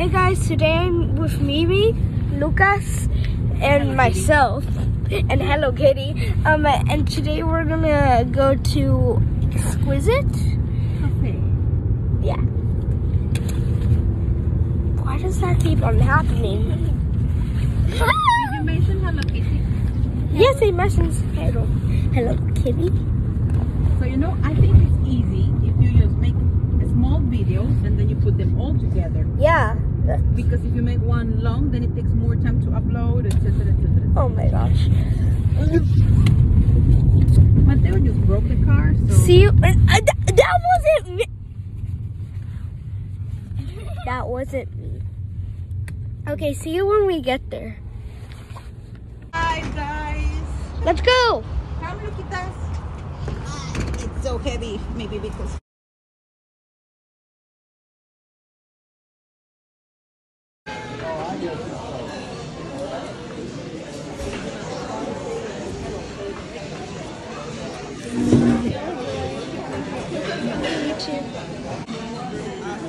Hey guys, today I'm with Mimi, Lucas, and myself, and Hello Kitty. Um, and today we're gonna go to Exquisite. Cafe. Yeah. Why does that keep on happening? You mention Hello Kitty? yes, I mentioned Hello, Hello Kitty. So you know, I think it's easy if you just make small videos and then you put them all together. Yeah. Because if you make one long, then it takes more time to upload, etc., etc. Oh my gosh. Mateo just broke the car, so See, uh, uh, th- that wasn't me. That wasn't me. Okay, see you when we get there. Hi guys, Let's go. come look at us. It's so heavy, maybe because.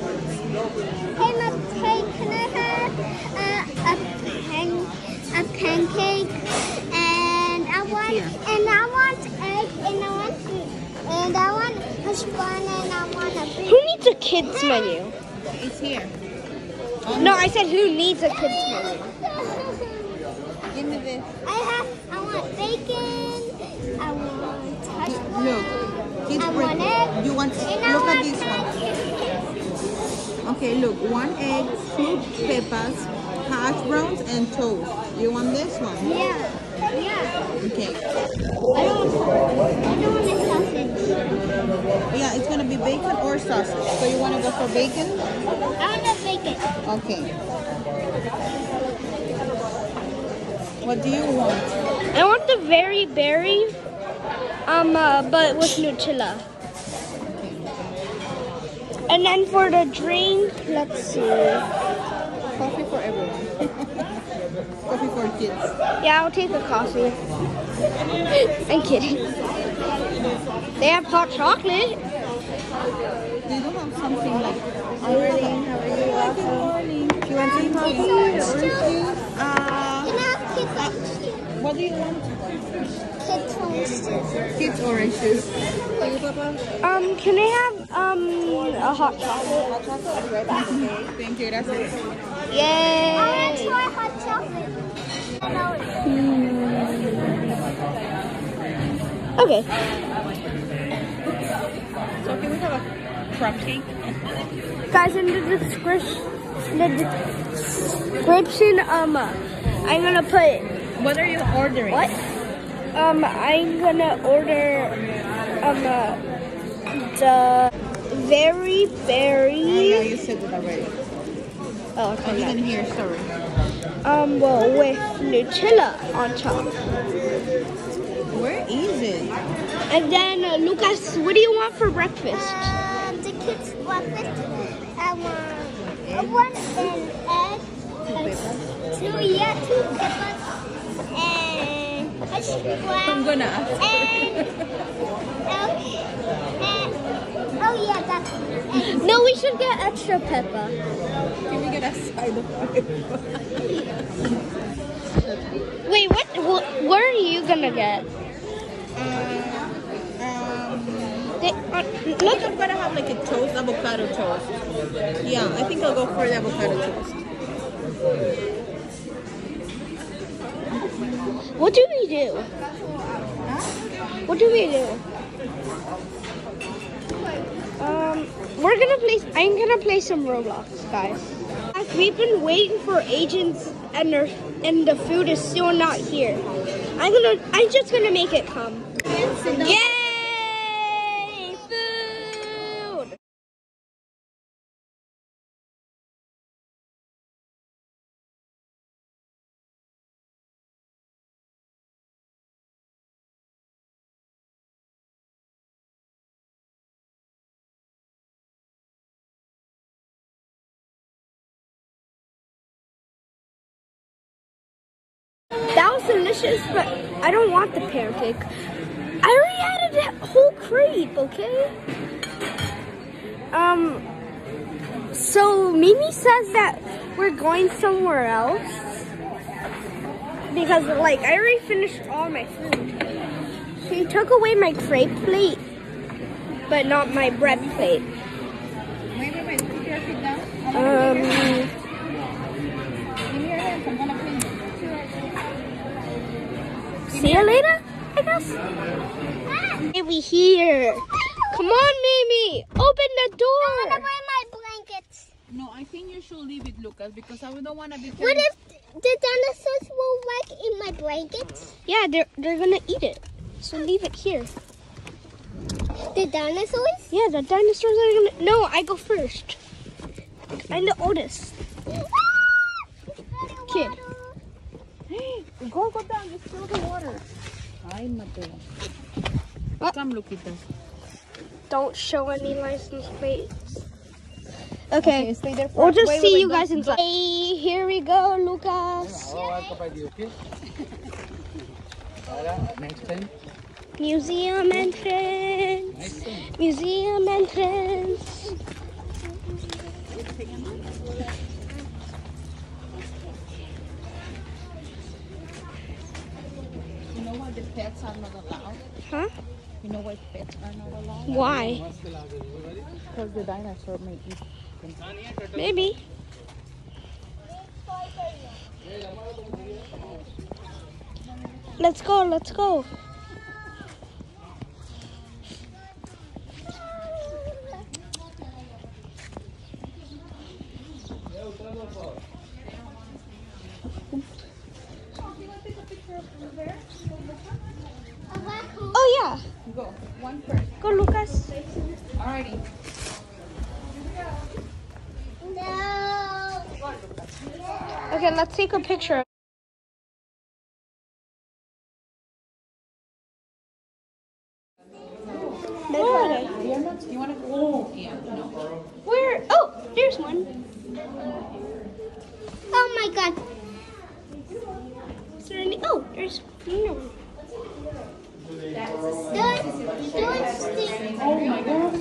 Hey, Matei, can I have uh, a pan, a pancake? And I want, and I want egg, and I want, and I want hash brown, and I want a Who big. needs a kids menu? It's here. No, I said who needs a kids menu. Give me this. I have, I want bacon. I want hash brown. Look, kids I break- want egg. You want? And I Look at this one. pancake. Okay, look, one egg, two peppers, hash browns, and toast. You want this one? Yeah, yeah. Okay. I don't, I don't want a sausage. Yeah, it's gonna be bacon or sausage. So you wanna go for bacon? I want a bacon. Okay. What do you want? I want the very berry, um, uh, but with Nutella. And then for the drink, let's see. Coffee for. Coffee for kids. Yeah, I'll take a coffee. I'm kidding. They have hot chocolate. They don't have something like. Morning, how are you? Good morning. You want some coffee? Orange juice. Uh, Can I have kids orange juice? what do you want? Kids orange juice. Kids orange juice. You, Papa? Um, can I have um a hot chocolate? Hot chocolate. I'll be right back. Okay. Thank you. That's it. Yay! I want to try hot chocolate. It. Okay. So can we have a crab cake? Guys, in the description, the description, um, I'm gonna put What are you ordering? what? Um, I'm gonna order um uh, the very Oh, yeah, very you said it already. oh okay didn't yeah. hear. Sorry. Um well with Nutella on top, Where is it? and then uh, Lucas, what do you want for breakfast? Um, the kids breakfast. I want, I want an egg. a- Two, yeah, two peppers. And hash I'm gonna ask. And, oh, and, oh yeah, that's. No, we should get extra pepper. Can we get a side of pepper? Wait, what? What? Where are you gonna get? um, They, uh, I think look, I'm gonna have like a toast, avocado toast. Yeah, I think I'll go for the avocado toast. what do we do? What do we do? Um, we're gonna play. I'm gonna play some Roblox, guys. We've been waiting for agents, and their and the food is still not here. I'm gonna. I'm just gonna make it come. Yay! Delicious, but I don't want the pancake. I already had a whole crepe, okay? Um, So Mimi says that we're going somewhere else because like I already finished all my food. She took away my crepe plate, but not my bread plate. Um, Give me your hands. I'm gonna clean it. see you later, I guess. Maybe here. Come on, Mimi. Open the door. I want to door. wear my blankets. No, I think you should leave it, Lucas, because I don't want to be. What if the dinosaurs will like in my blankets? Yeah, they're they're gonna eat it. So leave it here. The dinosaurs? Yeah, the dinosaurs are gonna. No, I go first. I'm the oldest. Ah! Kid. Hey, go, go down. Just fill the water. Ay, Mateo. Ah. What? Come, Luquitas. Don't show any license plates. Okay. stay there. We'll just Wait, see wait, you wait, guys go- inside. Hey, here we go, Lucas. Museum entrance. Museum entrance. You know why the pets are not allowed? Huh? You know why pets are not allowed? Why? Because the dinosaur may eat. Maybe. Let's go, let's go. Oh yeah. Go. One first. Go Lucas. Alrighty. No. Okay, let's take a picture. Where are they? You're not. You want to? Oh, yeah. No. Where? Oh, there's one. Oh my god. Is there any? Oh, there's another one. Don't, don't stick. Oh my God.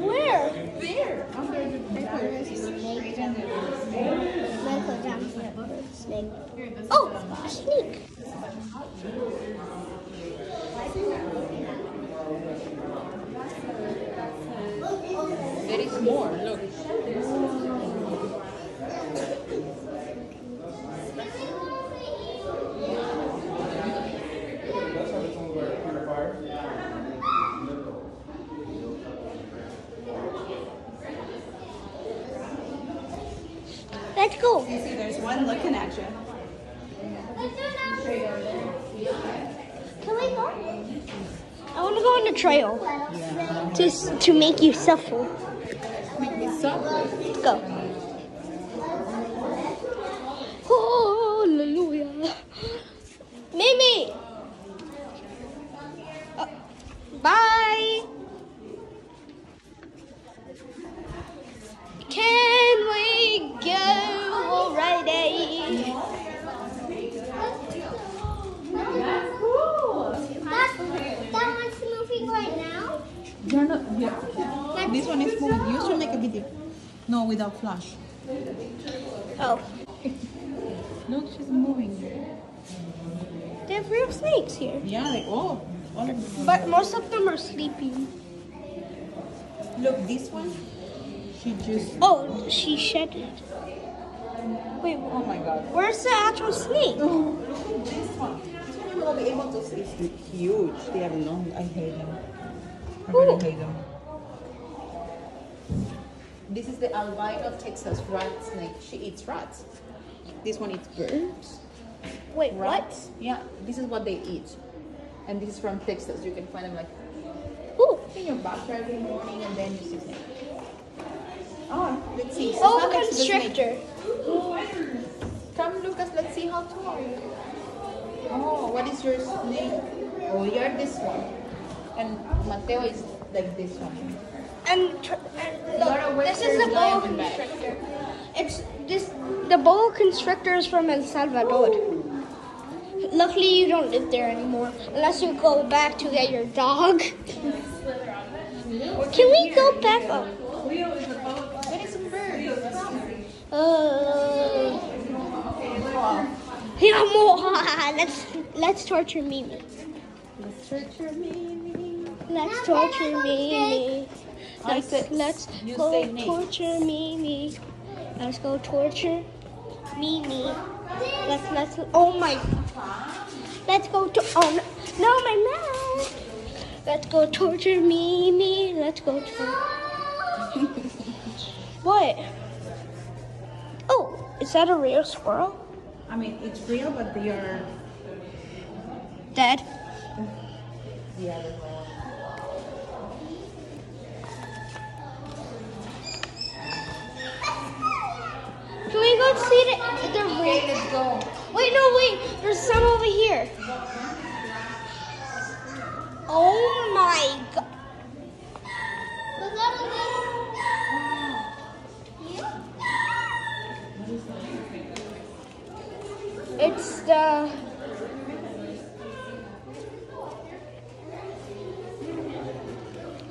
Where? There. Under the paper. Michael Jackson. Snake. Oh, a snake. There is more. Look. Let's go. You see, there's one looking at you. Can we go? I the trail to to make you suffer. Make me suck. Let's go. Hallelujah. Mimi. Uh, bye. Can we go already? That, that one's moving right now. You're not. Yeah. This one is moving. You should make a video. No, without flash. Oh, Look, she's moving. they have real snakes here. Yeah, like oh, all of them. But most of them are sleeping. Look, this one. She just. Oh, she shed it. Wait, Oh my God. where's the actual snake? Oh, look at this one. This one be able to see. It's huge. They have long. I hate them. I really Ooh. hate them. This is the albino Texas rat snake. She eats rats. This one eats birds. Wait, what? Rats. Yeah, this is what they eat. And this is from Texas. You can find them like Ooh. in your backyard every morning and then you see snake. Oh, let's see. Oh, to the constrictor. Come, Lucas, let's see how tall are you. Oh, what is your snake? Oh, you're this one. And Mateo is like this one. And, tr- and look, this is the boa constrictor. It's this. The boa constrictor is from El Salvador. Luckily, you don't live there anymore, unless you go back to get your dog. Can we go back? There is some birds. Uh, yeah, more. let's let's torture Mimi. Let's torture Mimi. Let's torture Mimi. I said- let's go torture Mimi. Let's go torture Mimi. Let's let's oh my. Let's go to oh no, no my mouth. Let's go torture Mimi. Let's go to what? Oh, is that a real squirrel? I mean, it's real, but they are Dead. the other one. Can we go see the the Okay. Wait, no, wait. There's some over here. Oh my god. It's the.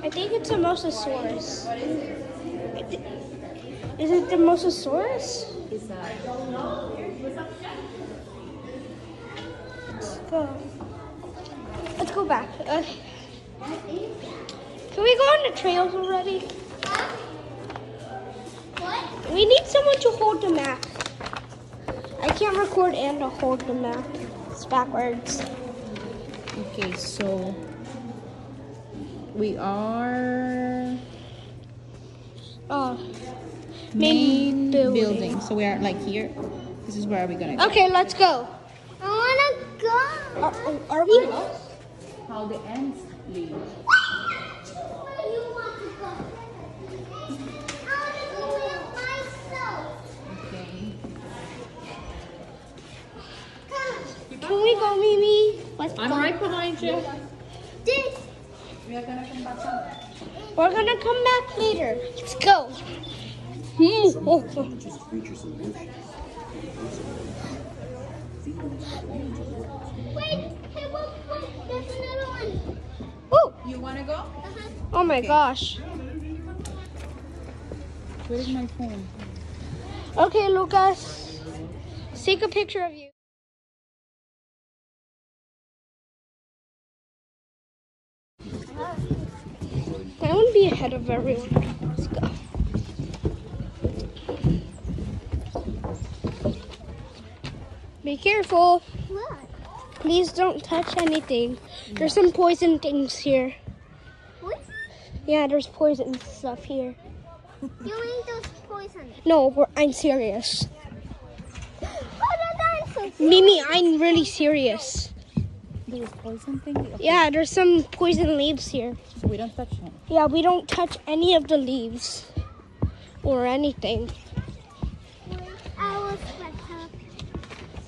I think it's a mosasaurus. Is it the mosasaurus? It's a Let's go. Let's go back. Okay. Can we go on the trails already? We need someone to hold the map. I can't record and hold the map. It's backwards. Okay, so we are Oh. Main building. building. So we are like here. This is where are we gonna go? Okay, let's go. I wanna go. Are, are we lost? How the ants leave. You want to go? I wanna go with myself. Okay. Can we go, Mimi? Let's I'm go. right behind you. This. We are gonna come back up. We're gonna come back later. Let's go. Wait. Hey. There's another one. Oh, You wanna go? Uh-huh. oh my gosh. Where's my phone? Okay, Lucas. Take a picture of you. I want to be ahead of everyone. Let's go. Be careful. Look. Please don't touch anything. There's some poison things here. What? Yeah, there's poison stuff here. You mean those poison? No, we're, I'm serious. Oh, the dinosaurs. Mimi, I'm really serious. There's poison thing. Okay, Yeah, there's some poison leaves here. So we don't touch them. Yeah, we don't touch any of the leaves or anything.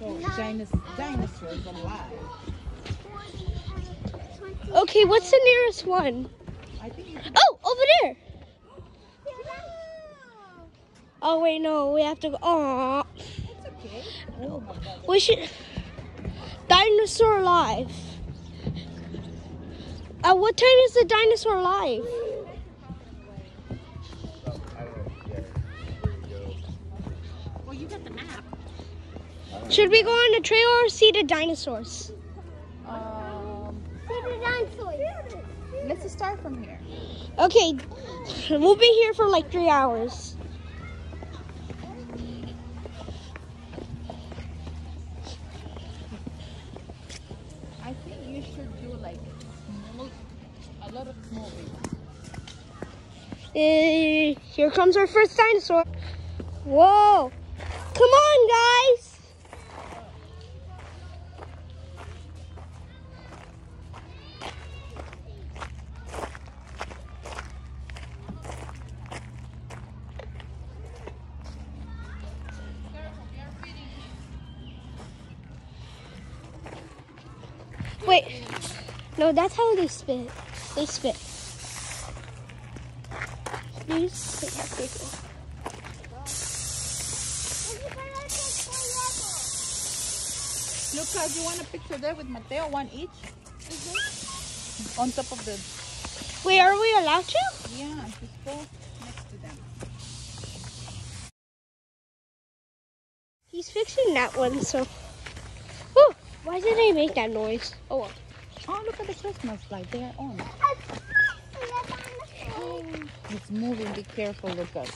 So dinos- dinosaurs alive. Okay, what's the nearest one? I think Oh, over there. Oh wait, no, we have to go. Oh, it's okay. Oh my god. we should. Dinosaur alive. At what time is the dinosaur alive? Should we go on the trail or see the dinosaurs? Um, see the dinosaurs. let's start from here. Okay, we'll be here for like three hours. I think you should do like a lot of small videos. Eh, here comes our first dinosaur. Whoa! Come on, guys! No, that's how they spit. They spit. Please take that paper. Lucas, you want a picture there with Mateo, one each? On top of the, Wait, are we allowed to? yeah, just go next to them. He's fixing that one, so. Whew, why did I make that noise? Oh, well. Oh, look at the Christmas light. They are on. Oh, I see a dinosaur. It's moving. Be careful, Lucas.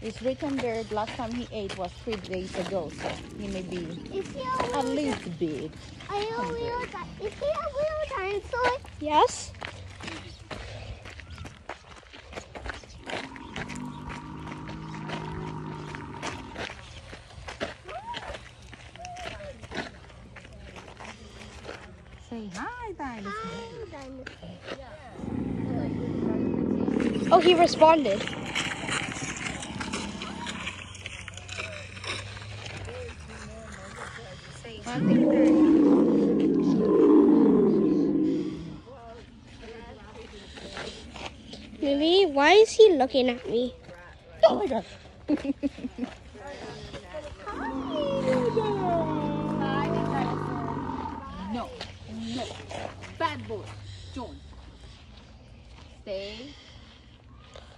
It's written there. Last time he ate was three days ago, so he may be Is he a a little big. Are you a real di- Is he a real dinosaur? Yes? Say hi, dinosaur. Dinosaur. Oh, he responded. Mimi, why is he looking at me? Oh my god. No, no. Bad boy. Don't. Stay. Stay. Continue the video so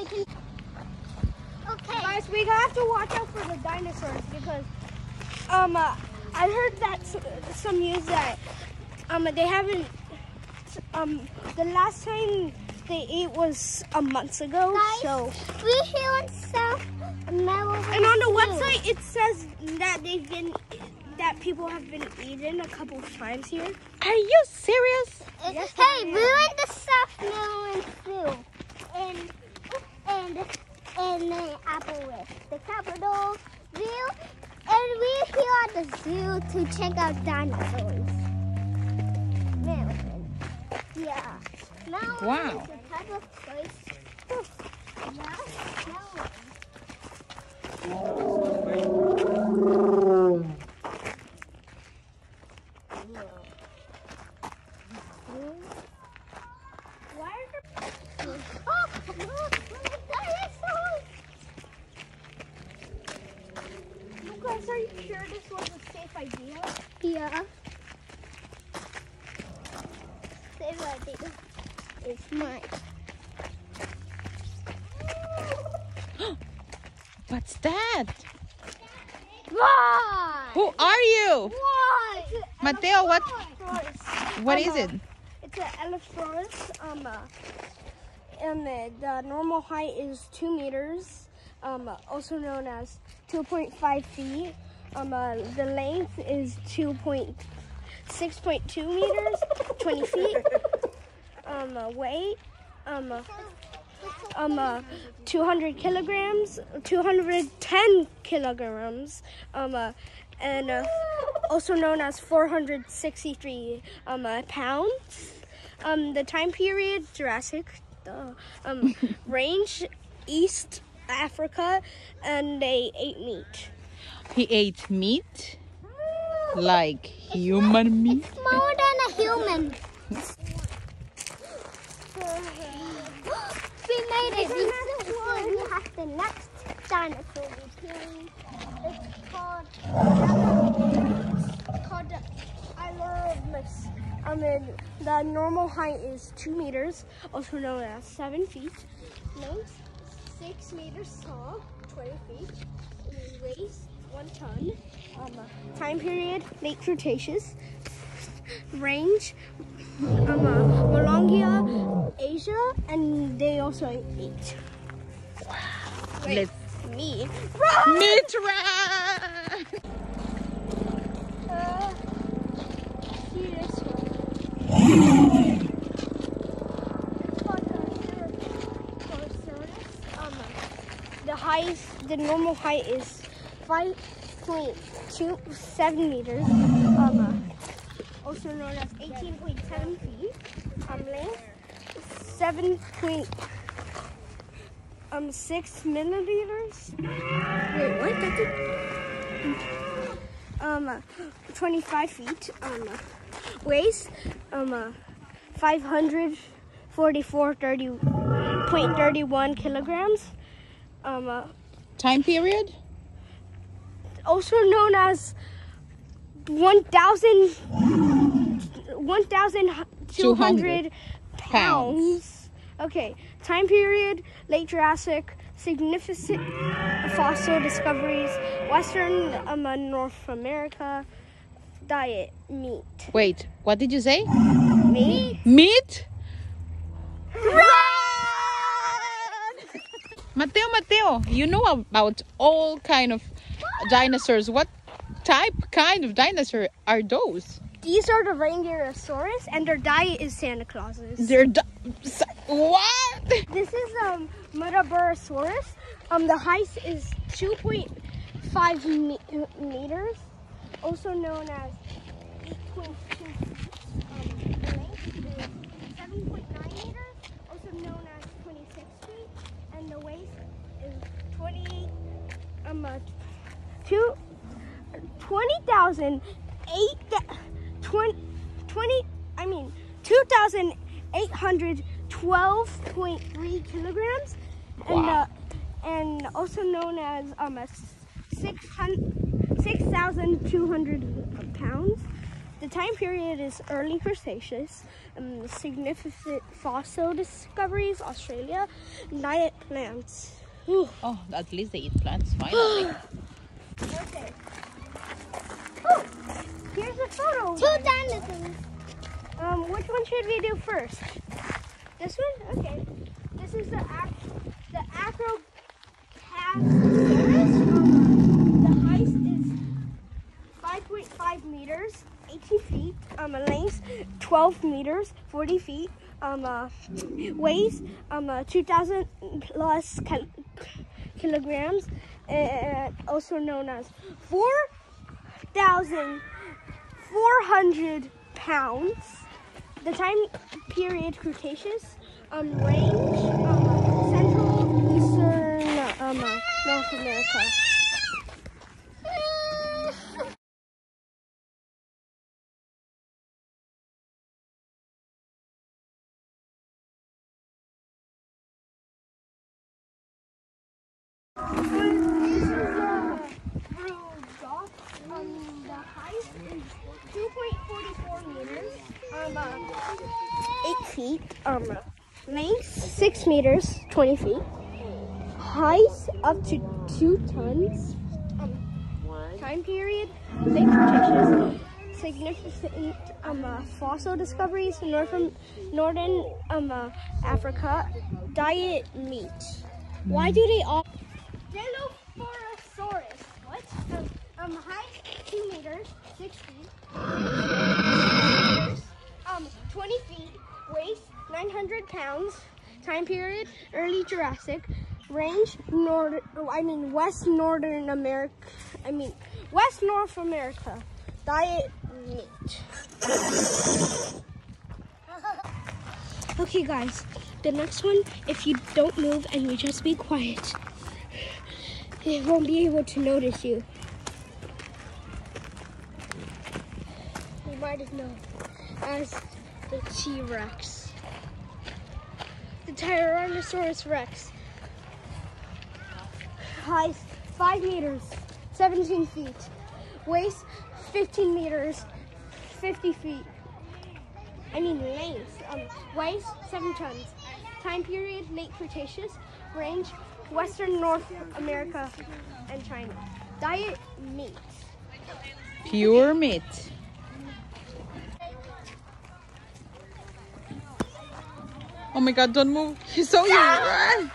we can. Okay. Guys, we have to watch out for the dinosaurs because um uh, I heard that some news that um they haven't um the last time they ate was a month ago. Guys, So we here on South Melbourne. And on the website it says that they've been that people have been eaten a couple of times here. Are you serious? Yes, hey, I am. we went to South Melbourne Zoo and and and uh, Applewood, the capital zoo, and we're here at the zoo to check out dinosaurs. Melbourne, yeah. Melbourne Wow. is a type of place. Yeah, Melbourne. Are you sure this was a safe idea? Yeah. Save idea. It's mine. What's that? What? Who are you? What? Mateo, what what Um, is it? It's an Elefthorus. Um, uh, and the, the normal height is two meters. Um, also known as 2.5 feet. Um, uh, the length is 2.6.2 meters, 20 feet. Um, uh, weight. Um, uh, um, uh, 200 kilograms, 210 kilograms, um, uh, and uh, also known as 463 um, uh, pounds. Um, the time period Jurassic, duh. um, range East Africa, and they ate meat. He ate meat? Like human meat? More than a human. we made it. We we have the next dinosaur we can. It's called. called the Alioramus. Um, the normal height is two meters, also known as seven feet. Length six meters tall, twenty feet. And Weight one ton. Um, uh, time period late Cretaceous. Range um, uh, Molongia, Asia, and they also ate. Wait, Let's me. run! Uh, see this one. The highest, the normal height is 5.27 meters. Um, also known as 18.7 feet. Um, length 7. Um, 6 millimeters. Wait, what? That's um, uh, 25 feet, um, weighs, um, uh, 544.31 kilograms, um, uh, Time period? also known as 1,000, 1,200 pounds. Okay, time period, late Jurassic, significant fossil discoveries, Western um, North America, diet, meat. Wait, what did you say? Meat? Meat? Run! Mateo, Mateo, you know about all kind of dinosaurs. What type, kind of dinosaur are those? These are the Reindeerosaurus, and their diet is Santa Claus's. They're di- what? This is um Muttaburrasaurus. Um, the height is 2.5 me- meters, also known as 8.2 feet. Um, the length is 7.9 meters, also known as 26 feet, and the waist is 28 um uh, two. 20,000, eight, 20, 20, I mean, 2,812.3 kilograms. And, uh, and also known as um, a 600 6,200 pounds. The time period is early Cretaceous. Um, significant fossil discoveries, Australia. Diet plants. Whew. Oh, at least they eat plants, finally. Okay. Here's a photo. Two dinosaurs. Um, which one should we do first? This one? Okay. This is the ac- the Acrocanthosaurus. Um, the height is 5.5 meters, 18 feet. Um, length 12 meters, 40 feet. Um, uh, weighs um uh, 2,000 plus kil- kilograms, and also known as 4,400 pounds. The time period Cretaceous, um, range, um, Central Eastern um, uh, North America. This is uh, Brugoff. Um, the height is 2.44 meters. Um, uh, 8 feet. Um, 6 meters, 20 feet. Height up to 2 tons. Um, time period. Significant um, uh, fossil discoveries in northern, northern um, uh, Africa. Diet meat. Why do they all? Dilophosaurus. What? Um, um, height two meters, six feet. Um, 20 feet. weight 900 pounds. Time period early Jurassic. Range. Oh, I mean West Northern America. I mean West North America. Diet meat. Okay, guys. The next one, if you don't move and you just be quiet, it won't be able to notice you. You might have known as the T-Rex. Tyrannosaurus Rex. Height 5 meters, 17 feet. Waist 15 meters, 50 feet. I mean length. Um, waist 7 tons. Time period late Cretaceous. Range Western North America and China. Diet meat. Pure meat. Oh my god, don't move. He saw you.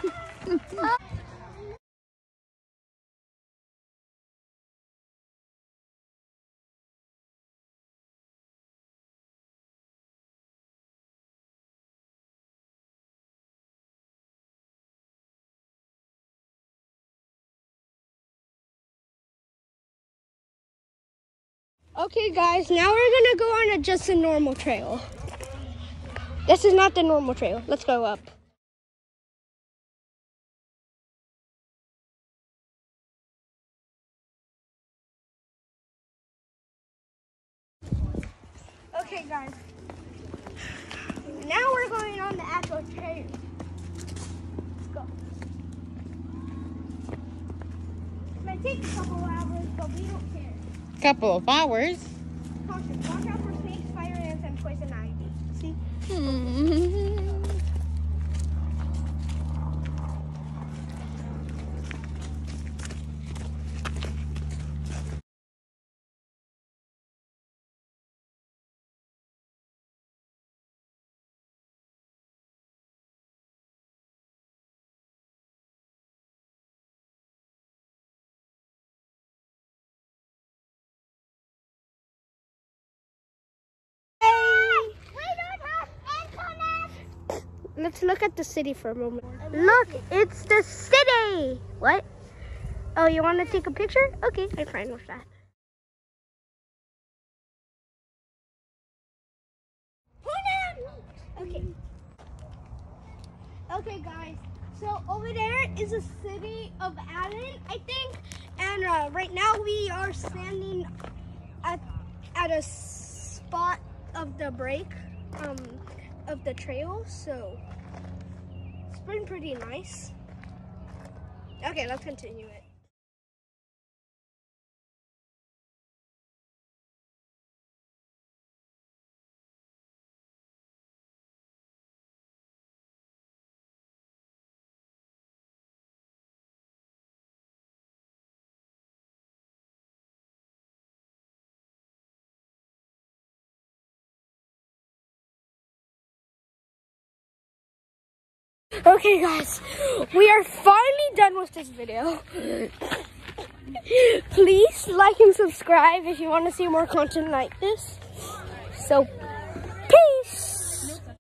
Okay, guys, now we're gonna go on a just a normal trail. This is not the normal trail. Let's go up. Okay, guys. Now we're going on the actual trail. Let's go. It might take a couple of hours, but we don't care. Couple of hours. Caution, watch out for snakes, fire ants, and poison 嗯。Let's look at the city for a moment. Look, it's the city. What? Oh, you want to take a picture? Okay, I'm fine with that. Okay. Okay, guys. So over there is a city of Allen, I think, and uh, right now we are standing at at a spot of the break um, of the trail. So it's been pretty nice. Okay, let's continue it. Okay, guys, we are finally done with this video. Please like and subscribe if you want to see more content like this. So,